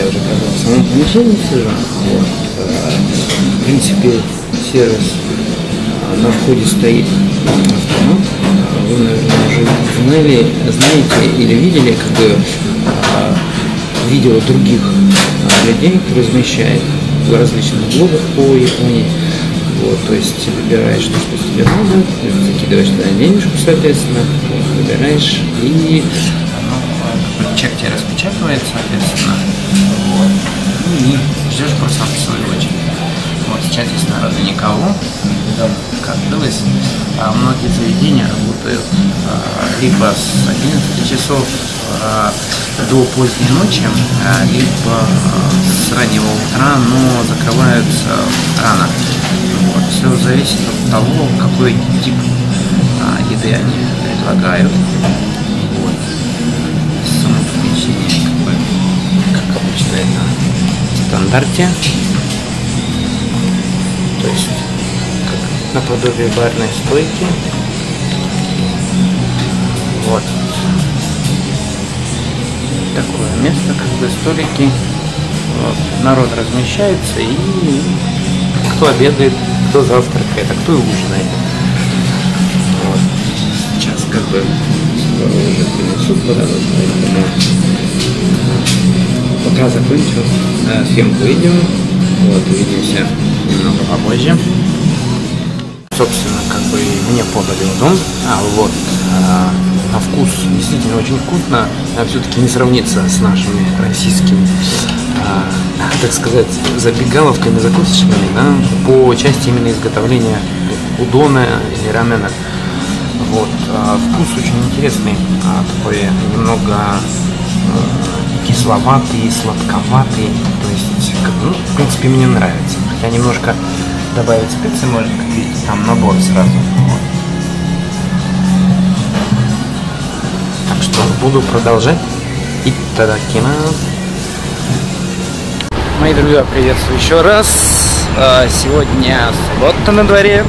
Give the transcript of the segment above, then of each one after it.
я уже бы в самом помещении сижу. Вот. А, В принципе, сервис а, на входе стоит автомат. А, Вы, наверное, уже знали, знаете или видели как бы а, видео других а, людей, размещает в различных блогах по Японии. Вот, то есть выбираешь то, что тебе надо, закидываешь туда денежку, соответственно, выбираешь и ну, как бы чек тебе распечатывает, соответственно, ну и ждешь просто свою очередь. Вот сейчас здесь народу никого, как открылось, а многие заведения работают а, либо с 11 часов а, до поздней ночи, а, либо с раннего утра, но закрываются рано. Вот. Все зависит от того, какой тип еды они предлагают. Вот. Само помещение как бы, как обычно это стандарте. То есть как наподобие барной стойки. Вот. Такое место, как бы столики. Вот. Народ размещается и кто обедает, кто завтракает, а кто и ужинает. Вот. Сейчас как бы скоро уже принесут подадут, поэтому пока закончил э, съемку видео. Вот, увидимся немного попозже. Собственно, как бы мне подали удон. А вот а, на вкус действительно очень вкусно, а все-таки не сравнится с нашими российскими, а, так сказать, забегаловками, закусочными, да, по части именно изготовления удона или рамена. Вот, а, вкус очень интересный, а, такой немного кисловатый, сладковатый, то есть, ну, в принципе, мне нравится. Хотя немножко добавить специи можно, как там набор сразу. Вот. Так что буду продолжать. И тадакимас. Мои друзья, приветствую еще раз. А, Сегодня суббота на дворе.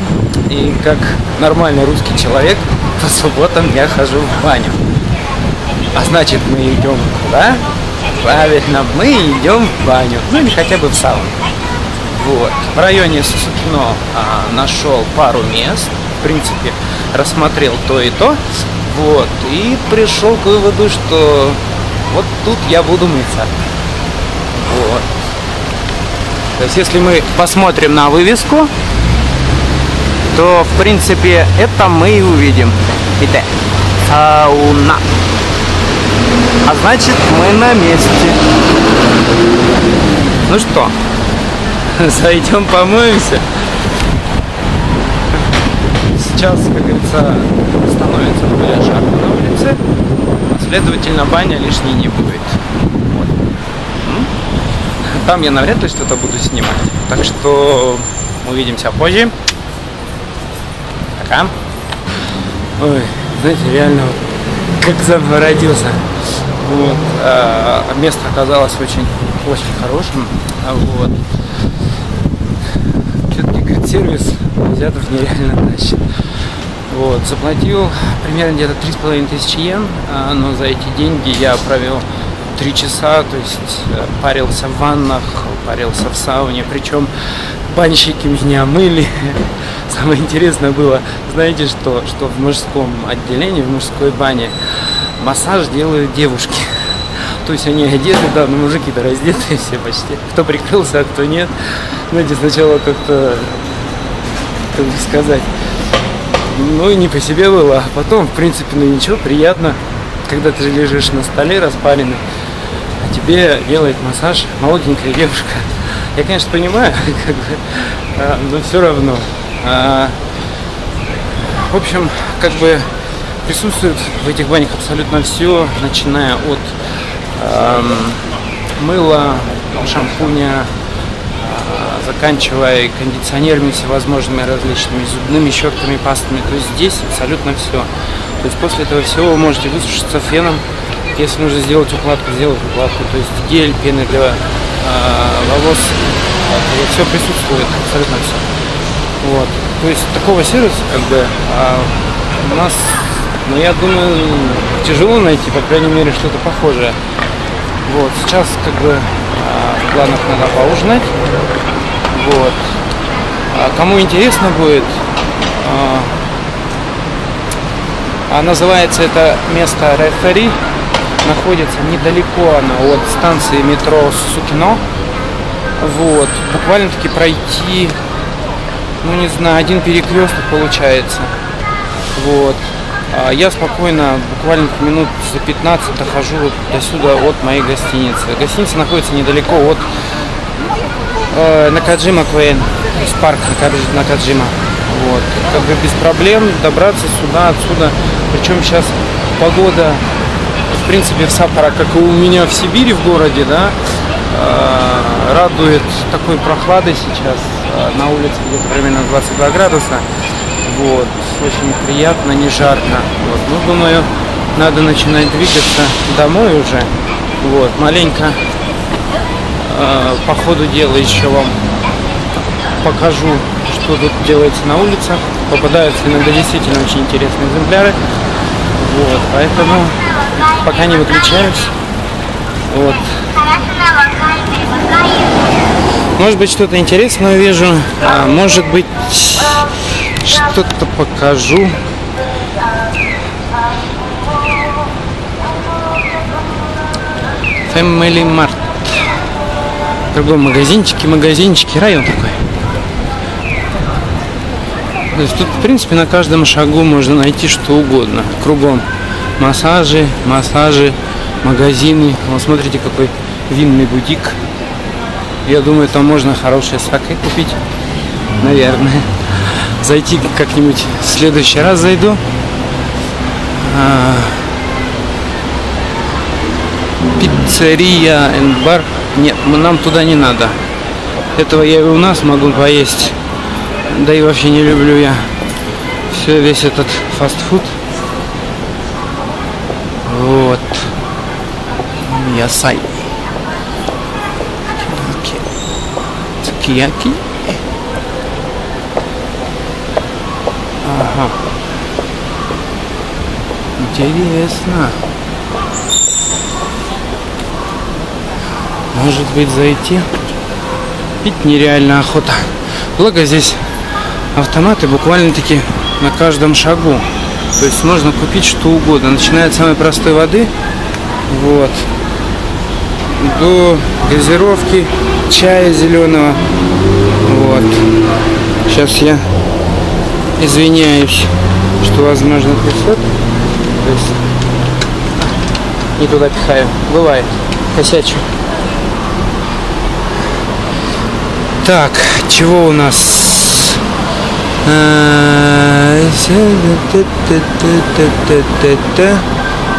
И как нормальный русский человек, по субботам я хожу в баню. А значит, мы идем куда? Правильно, мы идем в баню. Ну или хотя бы в сауну. Вот. В районе Сусукино а, нашел пару мест. В принципе, рассмотрел то и то. Вот. И пришел к выводу, что вот тут я буду мыться. Вот. То есть, если мы посмотрим на вывеску, то, в принципе, это мы и увидим. Итак, сауна. А значит, мы на месте. Ну что, зайдем помоемся. Сейчас, как говорится, становится более жарко на улице. Следовательно, баня лишней не будет. Вот. Там я навряд ли что-то буду снимать. Так что увидимся позже. Пока. Ой, знаете, реально вот как заново родился. Вот. а, место оказалось очень, очень хорошим. А Вот. Все-таки, говорит, сервис азиатов нереально тащит. Вот, заплатил примерно где-то три с половиной тысячи йен, а, но за эти деньги я провел три часа, то есть э, парился в ваннах, парился в сауне, причем банщики меня мыли. Самое интересное было, знаете что, что в мужском отделении, в мужской бане массаж делают девушки. То есть они одеты, да, но мужики-то раздетые все почти. Кто прикрылся, а кто нет. Знаете, сначала как-то, как бы сказать, ну и не по себе было, а потом, в принципе, ну ничего, приятно, когда ты лежишь на столе распаренный, а тебе делает массаж молоденькая девушка. Я, конечно, понимаю, как бы, а, но все равно. А, в общем, как бы присутствует в этих банях абсолютно все, начиная от эм, мыла, шампуня, а, заканчивая кондиционерами всевозможными различными зубными щетками, пастами. То есть здесь абсолютно все. То есть после этого всего вы можете высушиться феном. Если нужно сделать укладку, сделать укладку. То есть гель, пены для э, волос. Все присутствует, абсолютно все. Вот. То есть такого сервиса как бы а, у нас, ну я думаю, тяжело найти, по крайней мере, что-то похожее. Вот, сейчас как бы а, в планах надо поужинать. Вот. А кому интересно будет, а, а называется это место Рефери. Находится недалеко она от станции метро Сукино. Вот. Буквально таки пройти, ну не знаю, один перекресток получается. Вот. А я спокойно, буквально минут за 15 дохожу до сюда от моей гостиницы. Гостиница находится недалеко от э, Накаджима Квейн, то есть парк Накаджима. Вот. Как бы без проблем добраться сюда, отсюда. Причем сейчас погода, в принципе, в Саппоро, как и у меня в Сибири, в городе, да, э, радует такой прохладой сейчас. Э, на улице где-то примерно 22 градуса. Вот. Очень приятно, не жарко. Вот. Ну, думаю, надо начинать двигаться домой уже. Вот. Маленько э, по ходу дела еще вам покажу, что тут делается на улицах. Попадаются иногда действительно очень интересные экземпляры. Вот, поэтому пока не выключаюсь. Вот. Может быть что-то интересное увижу, а может быть что-то покажу. Family Mart. Другой магазинчики, магазинчики, район такой. То есть тут, в принципе, на каждом шагу можно найти что угодно. Кругом массажи, массажи, магазины. Вот смотрите, какой винный бутик. Я думаю, там можно хорошие саке купить. Наверное. Зайти как-нибудь в следующий раз зайду. А, пиццерия and бар. Нет, нам туда не надо. Этого я и у нас могу поесть. Да и вообще не люблю я все весь этот фастфуд. Вот. Ясай. Цукияки. Ага. Интересно. Может быть зайти? Пить нереально охота. Благо здесь автоматы буквально-таки на каждом шагу. То есть можно купить что угодно. Начиная от самой простой воды, вот, до газировки, чая зеленого. Вот. Сейчас я извиняюсь, что возможно трясет. То есть не туда пихаю. Бывает. Косячу. Так, чего у нас?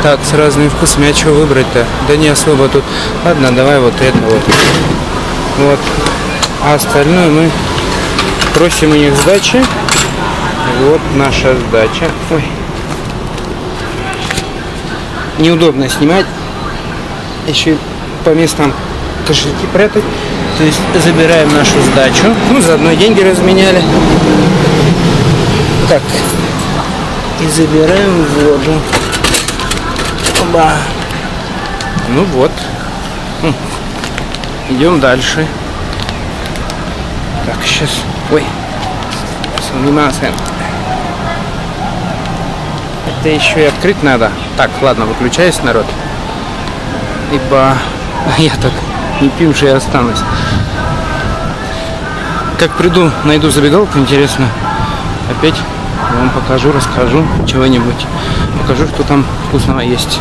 Так, с разными вкусами. А что выбрать-то? Да не особо тут. Ладно, давай вот это вот. Вот. А остальное мы просим у них сдачи. Вот наша сдача. Ой. Неудобно снимать. Еще по местам кошельки прятать. То есть забираем нашу сдачу. Ну, заодно деньги разменяли. Так. И забираем воду. Оба. Ну вот. Идем дальше. Так, сейчас. Ой. Сумимаsen. Это еще и открыть надо. Так, ладно, выключаюсь, народ. Ибо я так не пивший останусь. Как приду, найду забегалку, интересно. Опять вам покажу, расскажу чего-нибудь. Покажу, что там вкусного есть.